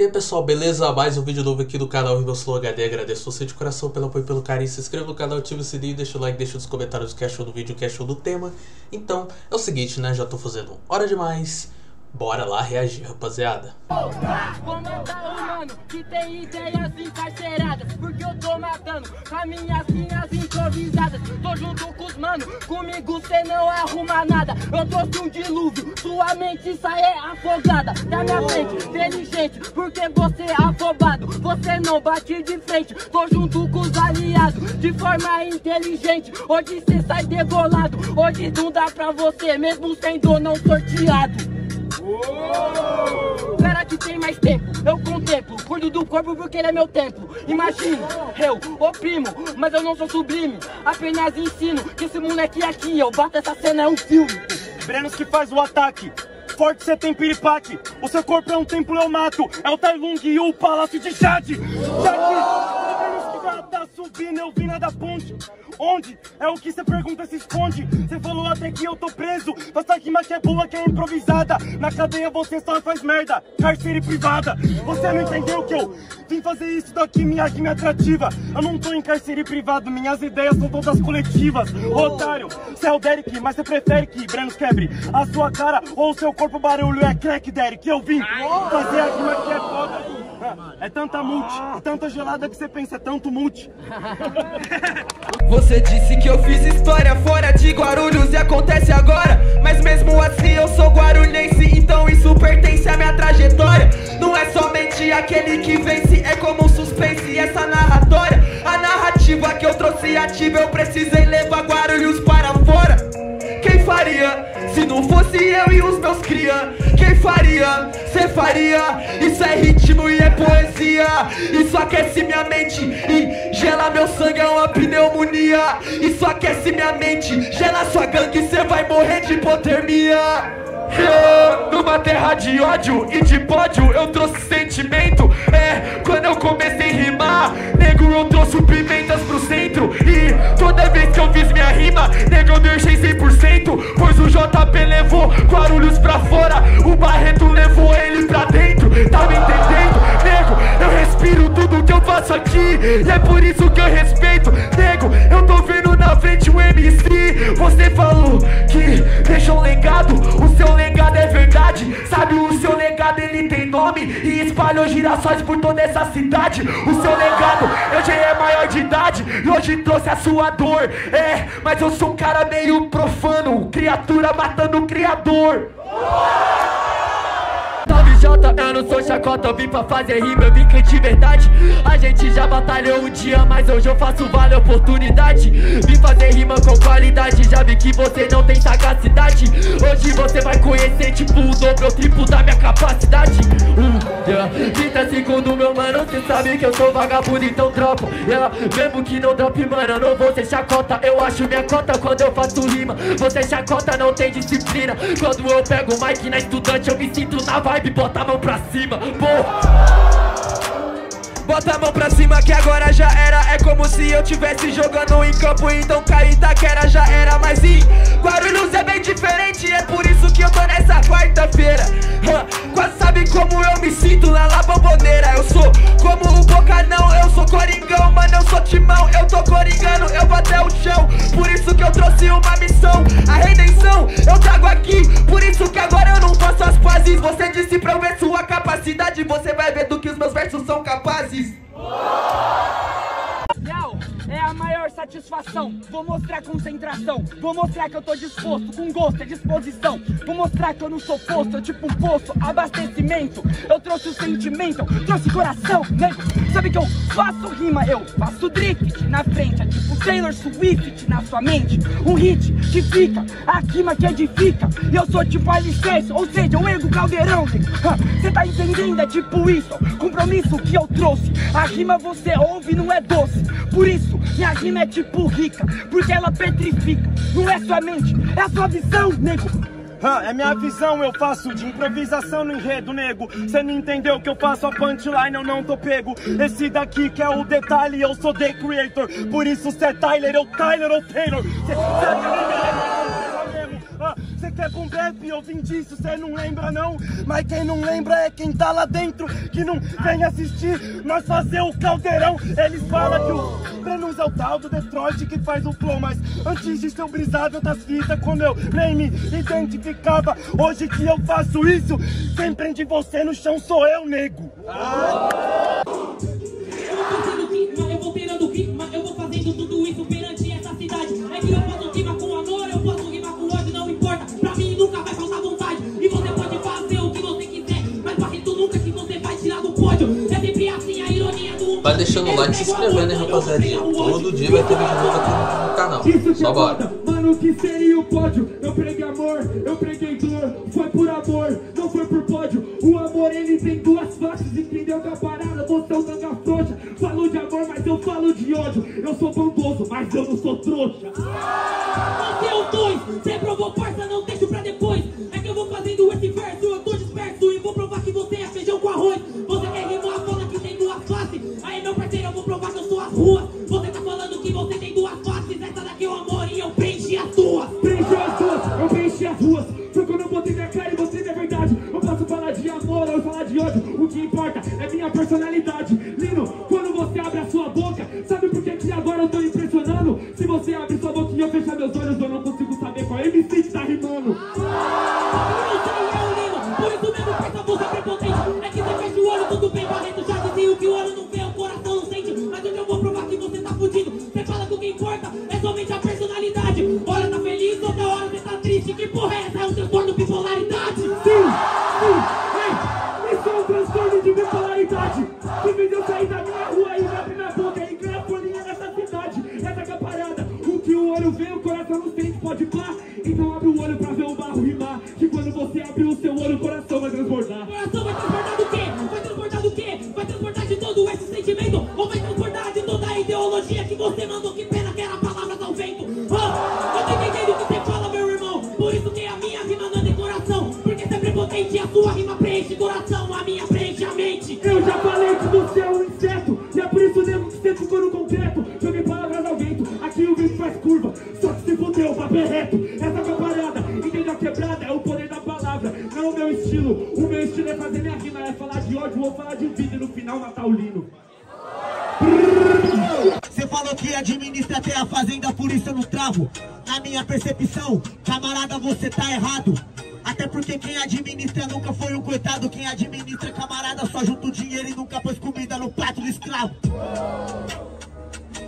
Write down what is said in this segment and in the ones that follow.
E aí pessoal, beleza? Mais um vídeo novo aqui do canal Rio Slow HD. Agradeço você de coração pelo apoio e pelo carinho. Se inscreva no canal, ative o sininho, deixa o like, deixa nos comentários o que achou do vídeo, o que achou do tema. Então, é o seguinte, né? Já tô fazendo hora demais. Bora lá reagir, rapaziada. Vou matar o mano que tem ideias encarceradas Porque eu tô matando com as minhas linhas improvisadas. Tô junto com os mano, comigo cê não arruma nada. Eu trouxe um dilúvio, sua mente sai é afogada. Da minha frente, inteligente, porque você é afobado. Você não bate de frente, tô junto com os aliados. De forma inteligente, hoje cê sai degolado Hoje não dá pra você, mesmo sendo não sorteado Espera que tem mais tempo, eu contemplo Cuido do corpo porque ele é meu templo Imagino, eu oprimo, mas eu não sou sublime Apenas ensino que esse moleque aqui Eu bato essa cena, é um filme. Brenos que faz o ataque Forte você tem piripate O seu corpo é um templo, eu mato É o Tai Lung e o Palácio de Jade. Jade Brenos que tá subindo, eu vim lá da ponte Onde? É o que você pergunta, se esconde. Você falou até que eu tô preso. Basta rima que é boa, que é improvisada. Na cadeia você só faz merda Cárcere privada. Você não entendeu que eu vim fazer isso daqui Minha rima é atrativa. Eu não tô em cárcere privado Minhas ideias são todas coletivas. Otário, você é o Derek Mas você prefere que Brenos quebre A sua cara ou o seu corpo. Barulho é crack, Derek. Eu vim fazer a rima que é foda é tanta multi, tanta gelada que você pensa, é tanto multi. Você disse que eu fiz história fora de Guarulhos e acontece agora Mas mesmo assim eu sou guarulhense, então isso pertence à minha trajetória. Não é somente aquele que vence, é como um suspense essa narratória. A narrativa que eu trouxe ativa, eu precisei levar Guarulhos para fora. Quem faria, se não fosse eu e os meus cria Quem faria, cê faria? Isso é ritmo e é poesia. Isso aquece minha mente e gela meu sangue, é uma pneumonia. Isso aquece minha mente, gela sua gangue Cê vai morrer de hipotermia numa terra de ódio e de pódio eu trouxe sentimento. É, quando eu comecei a rimar Nego, eu trouxe pimentas pro centro. E toda vez que eu fiz minha rima Nego, eu deixei 100% Pois o JP levou Guarulhos pra fora. O Barreto levou ele pra dentro. Tá me entendendo? Nego, eu respiro tudo que eu faço aqui. E é por isso que eu respeito. Nego, eu tô vendo na frente o MC Você falou que deixa um legado O seu legado é verdade. Sabe o seu legado ele tem nome E espalhou girassóis por toda essa cidade. O seu legado hoje é maior de idade. E hoje trouxe a sua dor. É, mas eu sou um cara meio profano. Criatura matando o criador Jota, eu não sou chacota, eu vim pra fazer rima, eu vim que de verdade. A gente já batalhou um dia, mas hoje eu faço vale a oportunidade. Vim fazer rima com qualidade, já vi que você não tem sagacidade. Hoje você vai conhecer tipo o dobro ou triplo da minha capacidade. Uh, yeah. 30 segundos meu mano, cê sabe que eu sou vagabundo, então dropa yeah. Mesmo que não drop mano, eu não vou ser chacota. Eu acho minha cota quando eu faço rima. Você chacota, não tem disciplina. Quando eu pego o mic na estudante, eu me sinto na vibe Bota a mão pra cima, porra Bota a mão pra cima que agora já era. É como se eu tivesse jogando em campo Então cai Itaquera já era. Mas em Guarulhos é bem diferente É por isso que eu tô nessa quarta-feira. Quase sabe como eu me sinto lá na bomboneira? Eu sou como o Boca não Eu sou coringão, mano eu sou timão Eu tô coringando, eu vou até o chão. Por isso que eu trouxe uma missão A redenção. Eu trago aqui Por isso que agora eu não faço as pazes. Você disse pra eu ver sua capacidade Você vai ver do que os meus versos são capazes Real, é a maior satisfação. Vou mostrar concentração. Vou mostrar que eu tô disposto, com gosto, é disposição. Vou mostrar que eu não sou posto, eu tipo um poço, abastecimento. Eu trouxe o sentimento, eu trouxe coração, nego. Sabe que eu faço rima, eu faço drift na frente. É tipo Taylor Swift na sua mente. Um hit que fica, a rima que edifica. E eu sou tipo alicerce, ou seja, o ego caldeirão. Cê tá entendendo? É tipo isso, compromisso que eu trouxe. A rima você ouve, não é doce. Por isso, minha rima é tipo rica, porque ela petrifica. Não é sua mente, é a sua visão, nego. Ah, é minha visão, eu faço de improvisação no enredo, nego. Cê não entendeu que eu faço a punchline, eu não tô pego. Esse daqui que é o detalhe, eu sou The Creator. Por isso cê é Tyler, eu Tyler ou Taylor. Cê Cê quer boom bap, eu vim disso, cê não lembra não? Mas quem não lembra é quem tá lá dentro Que não vem assistir, nós fazer o caldeirão. Eles falam que o Brenus é o tal do Detroit que faz o flow Mas antes de ser brisado outras fitas como eu nem me identificava. Hoje que eu faço isso, quem prende você no chão sou eu, nego. Eu deixando o like e se inscrevendo, hein, rapaziadinha. Todo dia vai ter vídeo novo aqui no canal. Isso que Só é bora. Mano, que seria o pódio? Eu preguei amor, eu preguei dor. Foi por amor, não foi por pódio. O amor ele tem duas faces, entendeu? Da parada, você é o tanga frouxa. Falo de amor, mas eu falo de ódio. Eu sou bondoso, mas eu não sou trouxa. Você é o dois, você provou força, que tá rimando. O por isso mesmo que essa voz é prepotente. É que você fecha o olho, tudo bem, Barreto. Já dizia que o olho não vê, o coração não sente. Mas hoje eu vou provar que você tá fudido. Você fala que o que importa é somente a personalidade. Hora tá feliz, outra hora você tá triste. Que porra é essa? É um transtorno de bipolaridade. Sim, sim, é. Isso é um transtorno de bipolaridade. Que me deu sair da minha rua e abre minha boca e ganhar folhinha nessa cidade. Essa que é a parada. O que o olho vê, o coração não sente, pode pá. Então abre o olho pra ver o barro rimar. Que quando você abrir o seu olho, o coração vai transbordar. Coração vai transbordar do quê? Vai transbordar do quê? Vai transbordar de todo esse sentimento? Ou vai transbordar de toda a ideologia que você mandou? Que pena que era palavras ao vento. Ah, eu tô entendendo o que você fala, meu irmão. Por isso que a minha rima não é decoração. Porque você é prepotente, a sua rima preenche coração, falar de ódio ou falar de vida. E no final matar o lino. Você falou que administra até a fazenda, por isso eu não travo. Na minha percepção, camarada, você tá errado. Até porque quem administra nunca foi um coitado. Quem administra, camarada, só junta o dinheiro e nunca pôs comida no prato do escravo.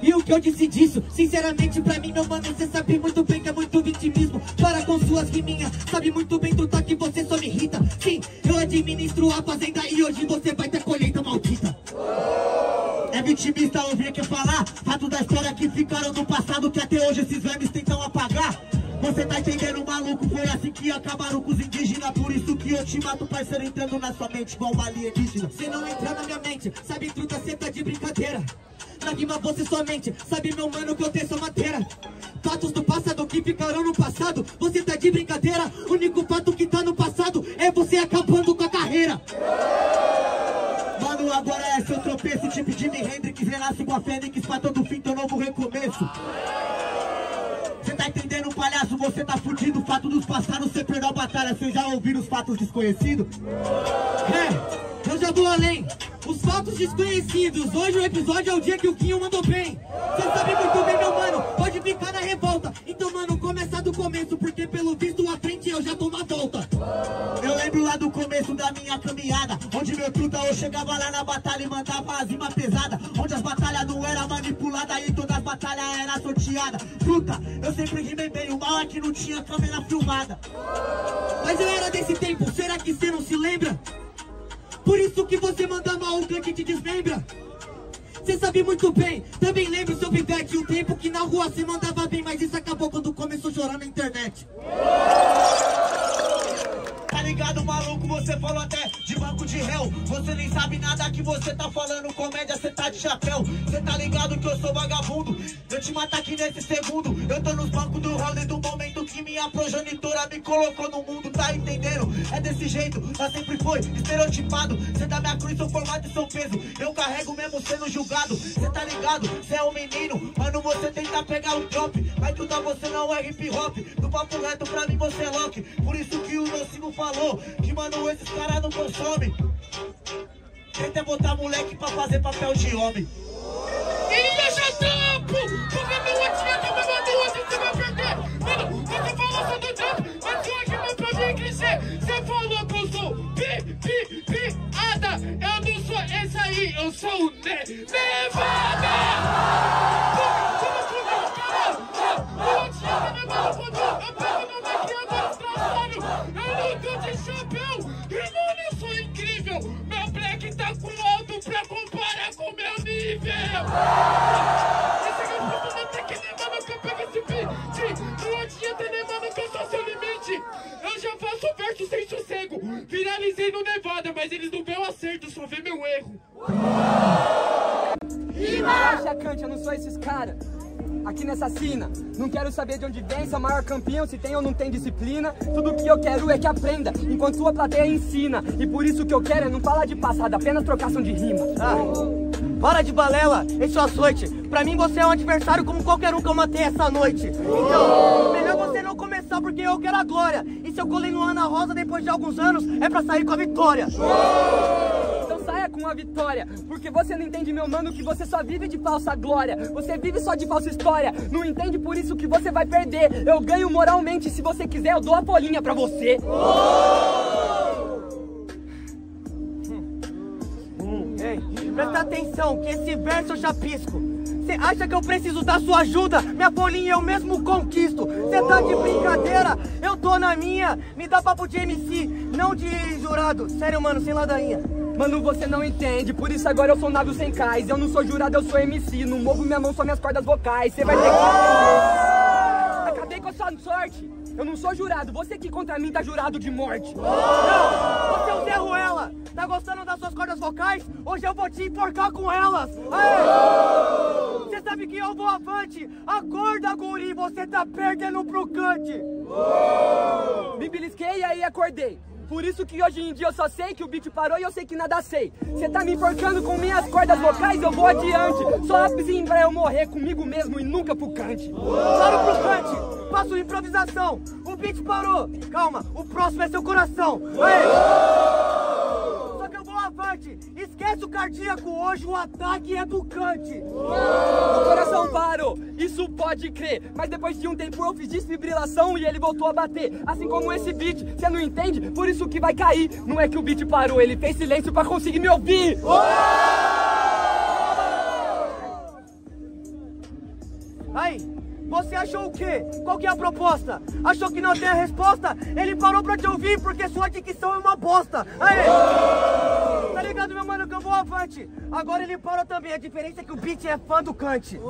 E o que eu disse disso? Sinceramente pra mim, meu mano, cê sabe muito bem que é muito vitimismo. Para com suas riminhas, sabe muito bem do que você só me irrita. Sim, eu administro a fazenda e hoje você vai ter colheita maldita. É vitimista ouvir que falar Fato da história que ficaram no passado Que até hoje esses vermes tentam apagar. Você tá entendendo, maluco? Foi assim que acabaram com os indígenas Por isso que eu te mato, parceiro Entrando na sua mente igual uma alienígena. Cê não entra na minha mente Sabe, truta, cê tá de brincadeira na rima você somente. Sabe meu mano que eu tenho sua matéria. Fatos do passado que ficaram no passado. Você tá de brincadeira. O único fato que tá no passado É você acabando com a carreira. Mano, agora é seu tropeço Tipo Jimi Hendrix, renasce igual a Fênix Pra todo fim, teu novo recomeço. Cê tá entendendo, palhaço? Você tá fudido. Fato dos passados, cê perdeu a batalha. Cê já ouviram os fatos desconhecidos? É, eu já vou além Os fatos desconhecidos. Hoje o episódio é o dia que o Quinho mandou bem. Cê sabe muito bem, meu mano. Pode ficar na revolta. Então, mano, começa do começo Porque pelo visto à frente eu já tô na volta. Eu lembro lá do começo da minha caminhada Onde meu truta eu chegava lá na batalha E mandava as rimas pesadas Onde as batalhas não eram manipuladas E todas as batalhas eram sorteadas. Truta, eu sempre rimei bem O mal é que não tinha câmera filmada. Mas eu era desse tempo Será que cê não se lembra? Por isso que você manda mal o que te desmembra. Cê sabe muito bem, também lembro seu pivete O tempo que na rua cê mandava bem Mas isso acabou quando começou a chorar na internet Tá tá ligado, maluco? Você falou até de banco de réu. Você nem sabe nada que você tá falando. Comédia, cê tá de chapéu. Cê tá ligado que eu sou vagabundo. Eu te matar aqui nesse segundo. Eu tô nos bancos do roller do momento que minha progenitora me colocou no mundo, tá entendendo? É desse jeito, ela sempre foi estereotipado. Cê dá minha cruz, seu formato e seu peso. Eu carrego mesmo sendo julgado. Cê tá ligado? Cê é um menino. Mano, você tenta pegar o drop. Mas tudo você não é hip hop. Do papo reto pra mim você é lock. Por isso que o Nocivo falou que, mano, esses caras não consomem. Tenta botar moleque pra fazer papel de homem. E deixa trampo! Porque não adianta me mandar hoje, você vai perder! Mano, você falou só do trampo, mas hoje não pra mim crescer! Você falou que eu sou pi, pi, piada! Eu não sou esse aí, eu sou o ne Nevada! Você não comeu, caralho! Não adianta me mandar quando eu comparar com meu nível! Esse aqui é o momento que nem mano que eu pego esse beat. Não adianta nem mano que eu sou seu limite. Eu já faço verso sem sossego. Viralizei no Nevada, mas eles não vê acerto, só vê meu erro. Relaxa, Cante, eu não sou esses caras. Aqui nessa cena, não quero saber de onde vem, se é o maior campeão, se tem ou não tem disciplina. Tudo que eu quero é que aprenda, enquanto sua plateia ensina. E por isso que eu quero é não falar de passado, apenas trocação de rima. Ah, para de balela, esse é o açoite. Pra mim você é um adversário como qualquer um que eu matei essa noite. Então, melhor você não começar porque eu quero a glória. E se eu colei no Ana Rosa depois de alguns anos, é pra sair com a vitória. Saia com a vitória, porque você não entende, meu mano, que você só vive de falsa glória. Você vive só de falsa história. Não entende por isso que você vai perder. Eu ganho moralmente, se você quiser, eu dou a folhinha pra você. Hum, ei, presta atenção que esse verso eu já pisco. Cê acha que eu preciso da sua ajuda? Minha folhinha eu mesmo conquisto. Cê tá de brincadeira? Eu tô na minha. Me dá papo de MC, não de jurado. Sério, mano, sem ladainha. Mano, você não entende, por isso agora eu sou um navio sem cais. Eu não sou jurado, eu sou MC. Não movo minha mão, só minhas cordas vocais. Você vai ter que entender. Acabei com a sua sorte. Eu não sou jurado, você que contra mim tá jurado de morte. Não, você é o Zé Ruela. Tá gostando das suas cordas vocais? Hoje eu vou te enforcar com elas. Aê! Você sabe que eu vou avante. Acorda, guri, você tá perdendo pro cante. Me belisquei e aí acordei. Por isso que hoje em dia eu só sei que o beat parou e eu sei que nada sei. Você tá me enforcando com minhas cordas vocais, eu vou adiante. Só assim pra eu morrer comigo mesmo e nunca pro cante. Claro pro cante. Faço improvisação. O beat parou. Calma, o próximo é seu coração. Aê! Só que eu vou avante. Esquece o cardíaco. Hoje o ataque é do cante. O coração parou, isso pode crer. Mas depois de um tempo eu fiz desfibrilação e ele voltou a bater. Assim como esse beat, você não entende? Por isso que vai cair. Não é que o beat parou, ele fez silêncio pra conseguir me ouvir. Aí, você achou o quê? Qual que é a proposta? Achou que não tem a resposta? Ele parou pra te ouvir porque sua dicção é uma bosta. Aí! Tá ligado, meu mano, que eu vou avante. Agora ele parou também. A diferença é que o beat é fã do cante.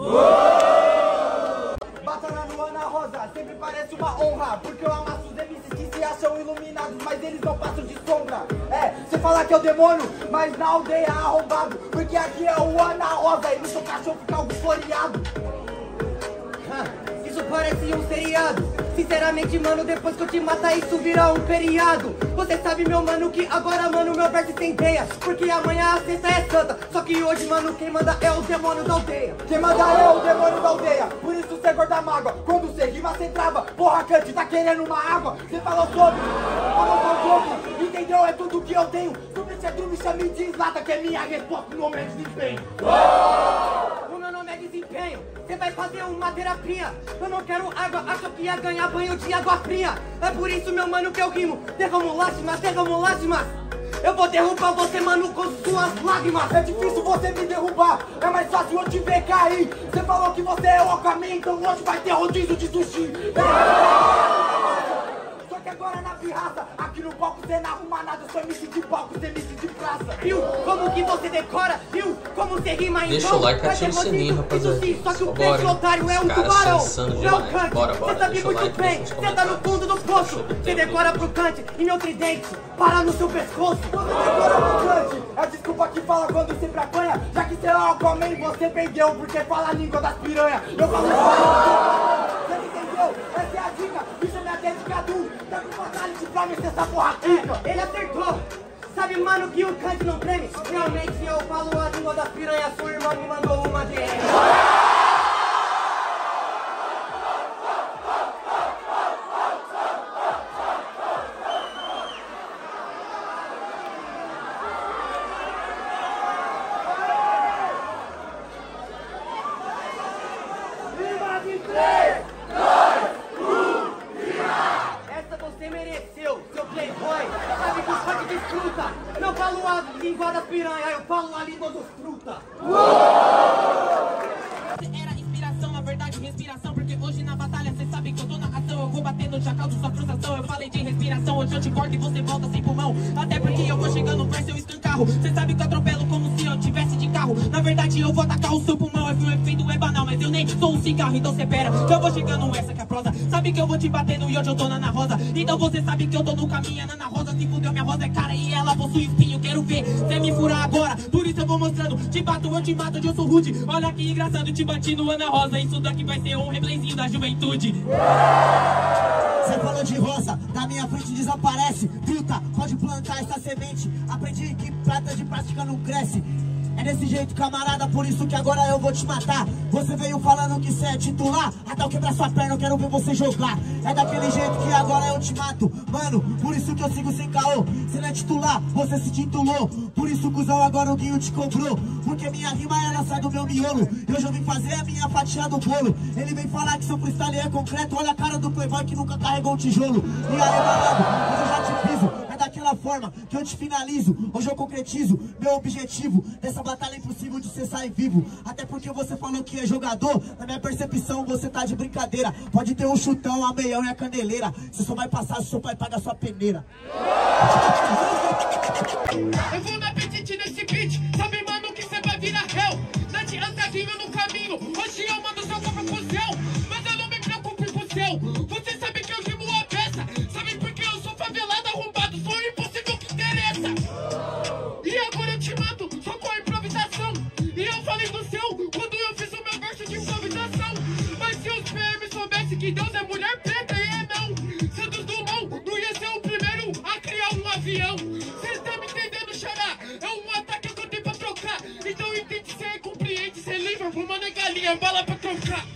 Batalha no Ana Rosa, sempre parece uma honra Porque eu amasso os MCs que se acham iluminados Mas eles não passam de sombra É, você fala que é o demônio, mas na aldeia é arrombado Porque aqui é o Ana Rosa e no seu cachorro fica algo floreado Isso parece um seriado. Sinceramente, mano, depois que eu te matar, isso vira um feriado. Você sabe, meu mano, que agora, mano, meu verso tem teia. Porque amanhã a sexta é santa. Só que hoje, mano, quem manda é o demônio da aldeia. Quem manda é o demônio da aldeia Por isso cê gorda mágoa Quando cê rima cê trava Porra, Cante, tá querendo uma água Cê falou sobre Como eu Entendeu? É tudo que eu tenho Sobre se tu me chama e deslata Que é minha resposta no momento de desempenho O meu nome é desempenho. Você vai fazer uma terapia. Eu não quero água, acho que ia ganhar banho de água fria. É por isso, meu mano, que eu rimo. Derramo lágrimas, derramo lágrimas. Eu vou derrubar você, mano, com suas lágrimas. É difícil você me derrubar É mais fácil eu te ver cair Cê falou que você é o caminho Então hoje vai ter rodízio de sushi que agora na pirraça. Aqui no palco cê não arruma nada, sou MC de palco, cê MC de praça. Viu como que você decora? Viu como você rima em Deixa vão? o like, Vai ativa o sininho, você, rapaziada. isso Só que o peixe otário é um tubarão. Não demais. cante, Bora, bora. Você sabe Deixa o muito like, bem. deixa Você tá no fundo do poço. Deixa o Você tempo. decora pro cante e meu tridente para no seu pescoço. Agora gigante, é a desculpa que fala quando sempre apanha. Já que cê é o Aquaman, você perdeu, porque fala a língua das piranha. Eu falo Você não entendeu? Essa é a dica, pra essa porra quica. Ele acertou. Sabe, mano, que o cante não treme? Realmente eu falo a língua das piranhas. Sua irmã me mandou uma DM. Essa você mereceu, seu playboy. Sabe que o funk desfruta. Não falo a língua das piranha, eu falo a língua dos fruta. Na verdade respiração. Porque hoje na batalha cê sabe que eu tô na ação. Eu vou bater no jacal de sua frustração. Eu falei de respiração, hoje eu te corto e você volta sem pulmão. Até porque eu vou chegando perto eu escancarro Cê sabe que eu atropelo como se eu tivesse de carro. Na verdade eu vou atacar o seu pulmão que o efeito é banal, mas eu nem sou um cigarro Então cê pera, eu vou chegando, essa que é a prosa. Sabe que eu vou te batendo e hoje eu tô na Ana Rosa. Então você sabe que eu tô no caminho, Ana Rosa. Se fudeu, minha rosa é cara e ela possui espinho Quero ver cê me furar agora, por isso eu vou mostrando Te bato, eu te mato, eu sou rude. Olha que engraçado, te bati no Ana Rosa. Isso daqui vai ser um replayzinho da juventude. Você falou de rosa, da minha frente desaparece. Fruta, pode plantar essa semente. Aprendi que prata de prática não cresce. É desse jeito, camarada, por isso que agora eu vou te matar. Você veio falando que cê é titular, até eu quebrar sua perna, eu quero ver você jogar. É daquele jeito que agora eu te mato, mano, por isso que eu sigo sem caô. Cê não é titular, você se titulou. Por isso, cuzão, agora o Guinho te cobrou. Porque minha rima ela sai do meu miolo. Eu vim fazer a minha fatia do bolo. Ele vem falar que seu freestyle é concreto. Olha a cara do playboy que nunca carregou um tijolo. E aí, malandro, eu já te piso. É forma que eu te finalizo. Hoje eu concretizo meu objetivo. Dessa batalha impossível de você sair vivo. Até porque você falou que é jogador. Na minha percepção, você tá de brincadeira. Pode ter um chutão, a meião e a candeleira. Você só vai passar se seu pai paga sua peneira. Eu vou no apetite nesse beat, sabe galinha, bala pra trocar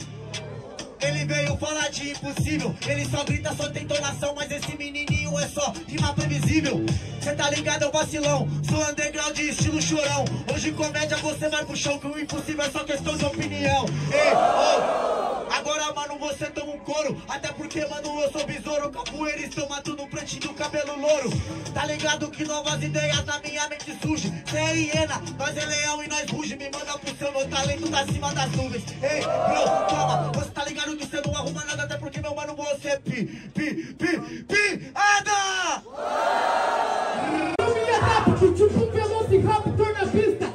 Ele veio falar de impossível. Ele só grita, só tem entonação. Mas esse menininho é só rima previsível. Cê tá ligado, é o vacilão. Sou underground estilo chorão. Hoje comédia você vai pro chão. Que o impossível é só questão de opinião. Ei, oh. Você toma um couro. Até porque, mano, eu sou besouro. Capoeirista, mato no pretinho, cabelo louro. Tá ligado que novas ideias na minha mente surgem. Cê é hiena, nós é leão e nós ruge. Me manda pro seu, meu talento tá acima das nuvens. Ei, bro, toma, você tá ligado que você não arruma nada. Até porque, meu mano, você é pi, pi, pi, pi, ada! Me adapto, tipo um velociraptor na pista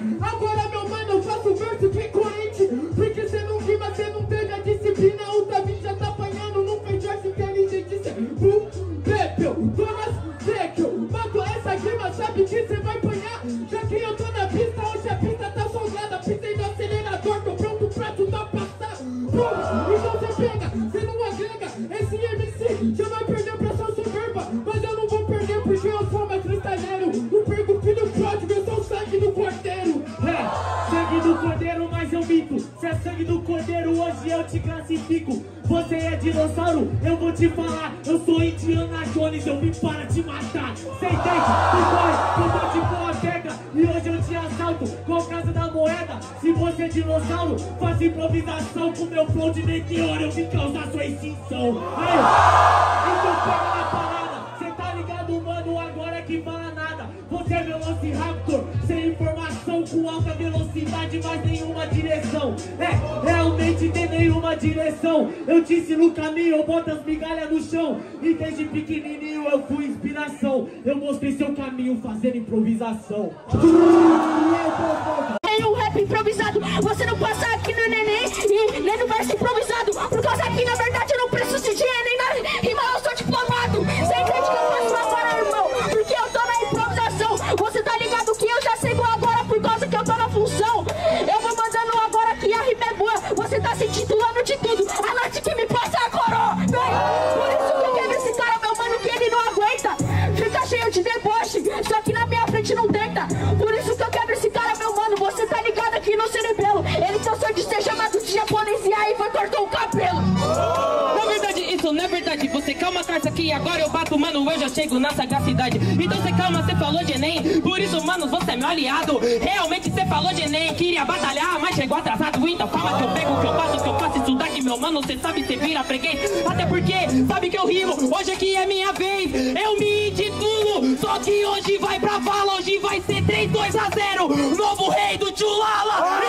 vou te falar. Eu sou Indiana Jones, eu vim para te matar. Cê entende? Tu corre, eu tô de boa pega. E hoje eu te assalto com a casa da moeda. Se você é dinossauro, faz improvisação com meu flow de meteoro. Eu vim causar sua extinção. Aí, caminho, eu boto as migalhas no chão. E desde pequenininho eu fui inspiração. Eu mostrei seu caminho fazendo improvisação. Tem um rap improvisado, você não passa aqui no neném e nem no verso improvisado. Por causa que na verdade Você calma, carça aqui, agora eu bato, mano, eu já chego na sagacidade. Então você calma, você falou de Enem, por isso, mano, você é meu aliado. Realmente você falou de Enem, queria batalhar, mas chegou atrasado. Então calma que eu pego, que eu faço, que eu faço isso daqui, meu mano, você sabe, você vira freguês. Até porque, sabe que eu rimo, hoje aqui é minha vez, eu me intitulo. Só que hoje vai pra vala, hoje vai ser 3, 2 a 0. Novo rei do Tchulala.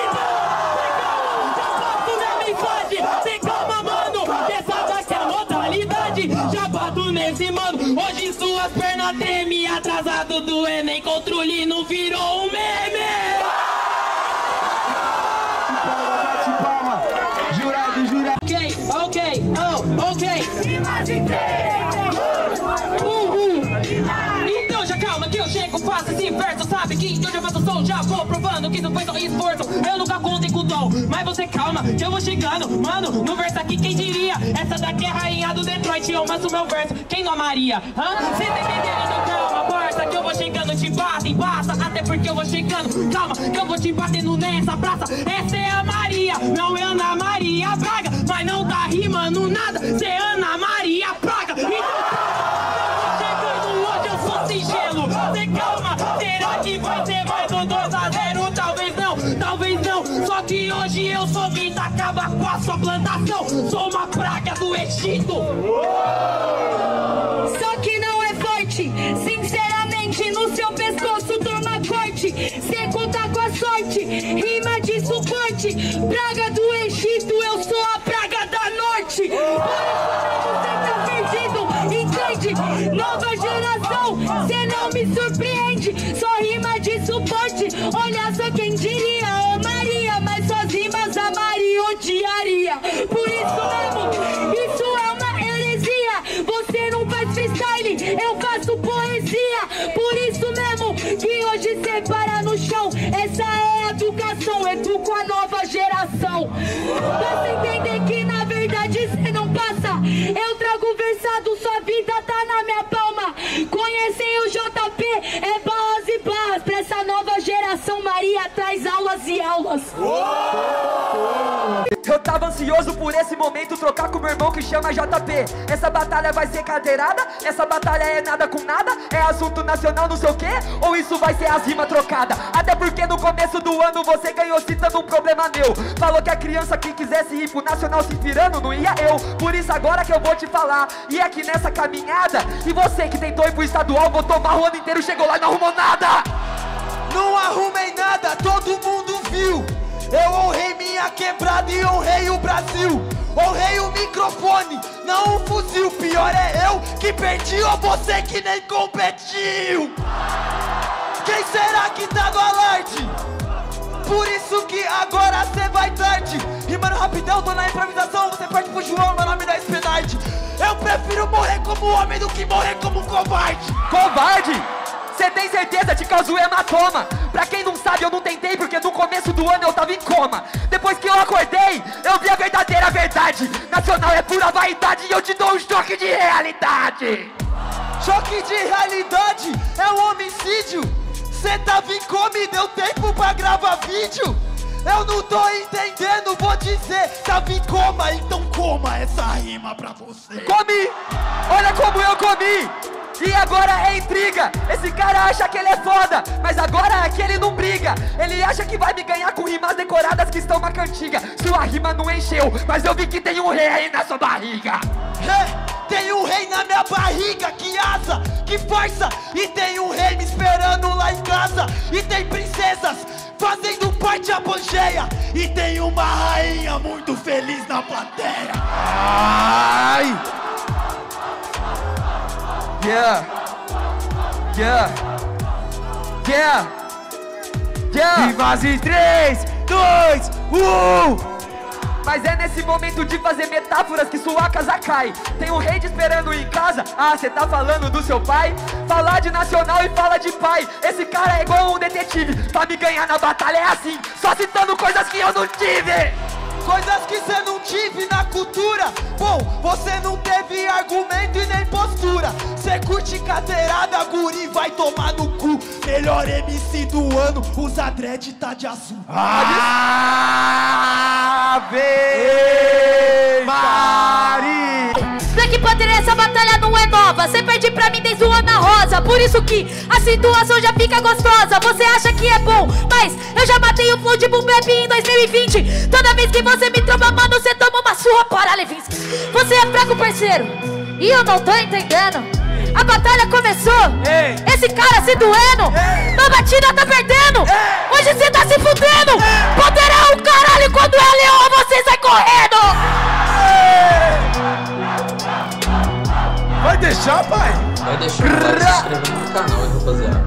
Esforço. Eu nunca contei com o dom, mas você calma que eu vou chegando, mano. No verso aqui quem diria? Essa daqui é a rainha do Detroit, eu manso meu verso. Quem não amaria? Hã? Cê tá entendendo? Então calma, parça, que eu vou chegando, te bata, embaça, até porque eu vou chegando. Calma, que eu vou te batendo nessa praça. Essa é a Maria, não é Ana Maria Braga, Sou uma praga do Egito. Só que não é forte. Sinceramente, no seu pescoço toma corte. Cê conta com a sorte, rima de suporte. Praga do Egito, eu sou a praga da norte. Isso você tá perdido, entende? Nova geração, cê não me surpreende. Só rima de suporte. Olha só quem Maria odiaria. Por isso mesmo, isso é uma heresia. Você não faz freestyle, eu faço poesia. Por isso mesmo que hoje cê para no chão. Essa é a educação, educo a nova geração. Eu tava ansioso por esse momento trocar com meu irmão que chama JP. Essa batalha vai ser cadeirada? Essa batalha é nada com nada? É assunto nacional, não sei o quê? Ou isso vai ser as rimas trocadas? Até porque no começo do ano você ganhou citando um problema meu. Falou que a criança que quisesse ir pro nacional se virando não ia eu. Por isso agora que eu vou te falar. E aqui nessa caminhada, e você que tentou ir pro estadual, botou tomar o ano inteiro, chegou lá e não arrumou nada. Não arrumei nada, todo mundo viu. Eu honrei minha quebrada e honrei o Brasil. Honrei o microfone, não o fuzil. Pior é eu que perdi ou você que nem competiu. Quem será que tá no alarde? Por isso que agora cê vai tarde. Rimando rapidão, tô na improvisação. Você perde pro João, meu nome da Espinarde. Eu prefiro morrer como homem do que morrer como covarde. Covarde? Cê tem certeza de causou hematoma? Pra quem não sabe, eu não tentei porque no começo do ano eu tava em coma. Depois que eu acordei, eu vi a verdadeira verdade. Nacional é pura vaidade e eu te dou um choque de realidade. Choque de realidade é um homicídio. Cê tava em coma e deu tempo pra gravar vídeo. Eu não tô entendendo, vou dizer, em coma, então coma essa rima pra você. Comi! Olha como eu comi! E agora é intriga. Esse cara acha que ele é foda, mas agora é que ele não briga. Ele acha que vai me ganhar com rimas decoradas que estão na cantiga. Sua rima não encheu, mas eu vi que tem um rei aí na sua barriga. Tem um rei na minha barriga, que asa, que força. E tem um rei me esperando lá em casa. E tem princesas fazendo parte a Pangeia. E tem uma rainha muito feliz na plateia. Ai! Yeah! Yeah! Yeah! Yeah! E vaze 3, 2, 1. Mas é nesse momento de fazer metáforas que sua casa cai. Tem um rei te esperando em casa. Ah, cê tá falando do seu pai? Falar de nacional e fala de pai. Esse cara é igual um detetive. Pra me ganhar na batalha é assim, só citando coisas que eu não tive. Coisas que cê não tive na cultura. Bom, você não teve argumento e nem postura. Cê curte cadeirada, guri, vai tomar no cu. Melhor MC do ano, usa dread tá de azul. Ave Maria! Black Panther, essa batalha não é nova. Cê perde pra mim desde o Rosa. Por isso que a situação já fica gostosa. Você acha que é bom, mas eu já matei o flow de Boom Bap em 2020. Toda vez que você me tromba, mano, você toma uma surra para Levinsky. Você é fraco, parceiro. E eu não tô entendendo. A batalha começou. Esse cara se doendo. Na batida tá perdendo. Hoje você tá se fudendo. Poderá o caralho quando é leão, você sai correndo. Vai deixar, pai? Vai deixar o like, se inscrevendo no canal, hein, rapaziada.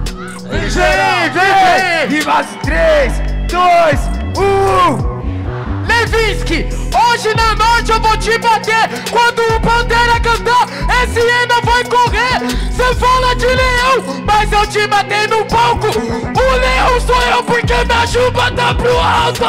É isso. Vem, vem, vem! E mais 3, 2, 1! Levinsky, hoje na noite eu vou te bater. Quando o Pantera cantar, esse ainda vai correr. Cê fala de leão, mas eu te matei no palco. O leão sou eu porque minha chuva tá pro alto.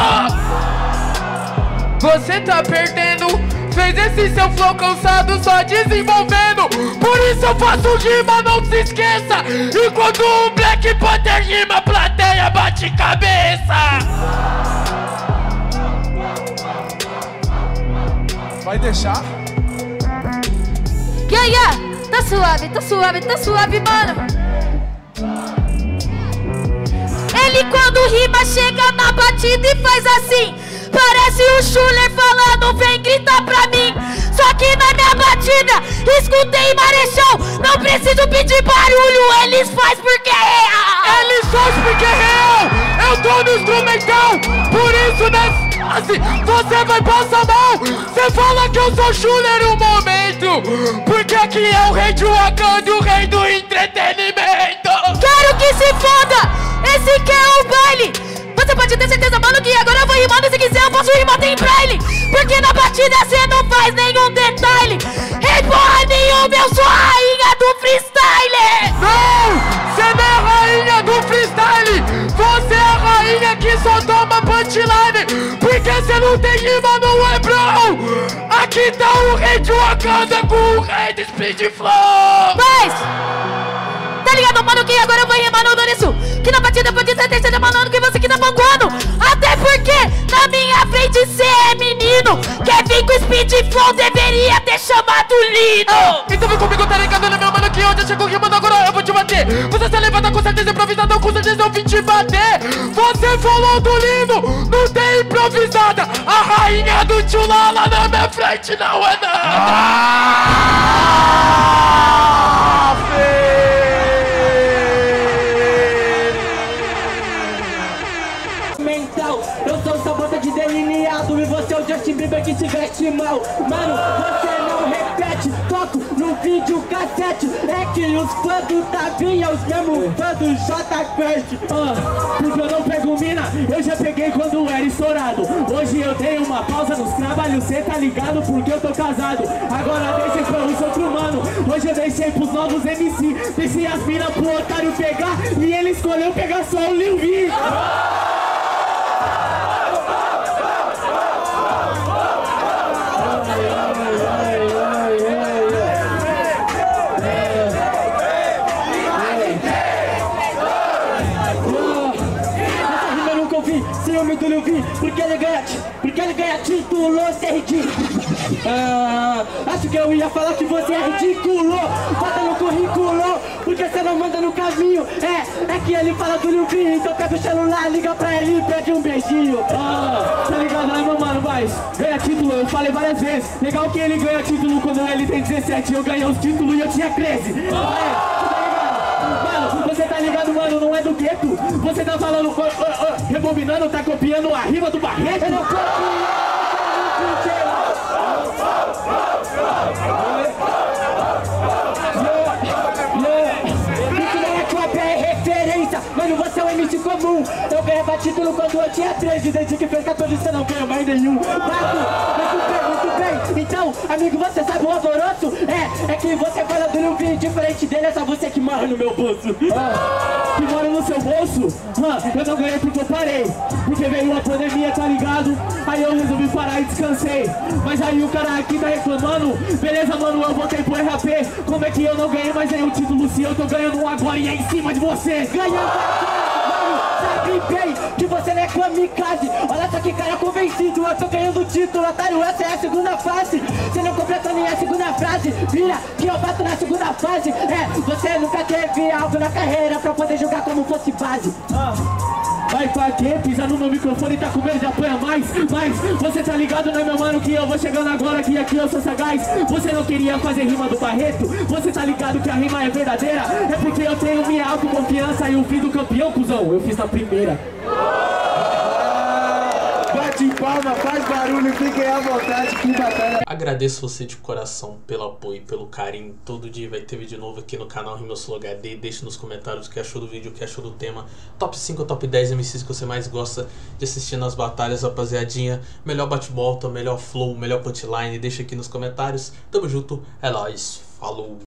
Você tá perdendo. Fez esse seu flow cansado só desenvolvendo. Por isso eu faço rima, não se esqueça. E quando o Black Panther rima, plateia bate cabeça. Vai deixar? Yeah, yeah. Tá suave, tá suave, tá suave, mano. Ele quando rima chega na batida e faz assim. Parece o Schuller falando, vem gritar pra mim. Só que na minha batida, escutei Marechal. Não preciso pedir barulho, eles faz porque é real. Eles faz porque é real. Eu tô no instrumental. Por isso nessa fase você vai passar mal. Você fala que eu sou Schuller um momento. Porque aqui é o rei de Wakanda e o rei do entretenimento. Quero que se foda! Esse que é o baile! Você pode ter certeza, mano, que agora eu vou rimando. Se quiser, eu posso rimar em braille. Porque na batida você não faz nenhum detalhe. Ei, porra nenhuma, eu sou a rainha do freestyle! Não! Você não é a rainha do freestyle! Você é a rainha que só toma punchline! Porque você não tem rima no Hebron! Aqui tá o rei de Wakanda com o rei do Speed Flow! Mas, tá ligado, mano, que agora eu vou rimar no Doniço. Que na batida pode ter certeza, mano, que você que tá panguando. Na minha frente cê é menino. Quer vir com speed flow, deveria ter chamado Lino. Então vem comigo, tá ligado, né, meu mano? Que onde eu chego rimando agora eu vou te bater. Você se levanta com certeza improvisada, com certeza eu vim te bater. Você falou do Lino, não tem improvisada. A rainha do Tchulala na minha frente não é nada. mental. Justin Bieber que se veste mal. Mano, você não repete, toco no vídeo cassete. É que os fãs do Tavinha, os mesmos fãs do J Quest. Ah, porque eu não pego mina, eu já peguei quando era estourado. Hoje eu dei uma pausa nos trabalhos, cê tá ligado porque eu tô casado. Agora deixa pra os outros mano. Hoje eu deixei pros novos MC. Deixei as minas pro otário pegar e ele escolheu pegar só o Lil V. título, você é ridículo. Ah, Acho que eu ia falar que você é ridículo. Bota no currículo, porque você não manda no caminho. É, é que ele fala do Lil V Então pega o celular, liga pra ele e pede um beijinho. Ah, Tá ligado, né meu mano, mas ganha título, eu falei várias vezes. Legal que ele ganha título quando ele tem 17 Eu ganhei os títulos e eu tinha 13 Ah, é, tá? Mano, Você tá ligado, mano, não é do gueto. Você tá falando, rebobinando, tá copiando a rima do Barreto. Eu não Mano, você é um MC comum. Eu ganhava título quando eu tinha 13. Desde que fez 14 você não ganha mais nenhum. Pato, muito bem, muito bem. Então, amigo, você sabe o alvoroço? É, é que você fala do vídeo diferente dele. É só você que morre no meu bolso. Ah, que mora no seu bolso? Ah, eu não ganhei porque eu parei. Porque veio uma pandemia, tá ligado? Aí eu resolvi parar e descansei. Mas aí o cara aqui tá reclamando. Beleza, mano, eu voltei pro RAP. Como é que eu não ganhei mais nenhum título se eu tô ganhando um agora e é em cima de você? Ganhando! Bem que você não é kamikaze. Olha só que cara convencido Eu tô ganhando o título, otário, essa é a segunda fase. Você não completou nem a segunda frase Vira que eu bato na segunda fase. É, você nunca teve algo na carreira Pra poder jogar como fosse base. Ah. Vai pra quê? Pisa no microfone tá com medo de apanhar mais Mas você tá ligado, né meu mano, que eu vou chegando agora que aqui eu sou sagaz Você não queria fazer rima do Barreto? Você tá ligado que a rima é verdadeira? É porque eu tenho minha autoconfiança e o fim do campeão, cuzão Eu fiz na primeira Palma, faz barulho, fiquem à vontade, que batalha. Agradeço você de coração pelo apoio, pelo carinho. Todo dia vai ter vídeo novo aqui no canal Rimosolo HD. Deixe nos comentários o que achou do vídeo, o que achou do tema. Top 5 ou top 10 MCs que você mais gosta de assistir nas batalhas, rapaziadinha. Melhor bate-volta, melhor flow, melhor punchline. Deixa aqui nos comentários. Tamo junto, é nóis. Falou!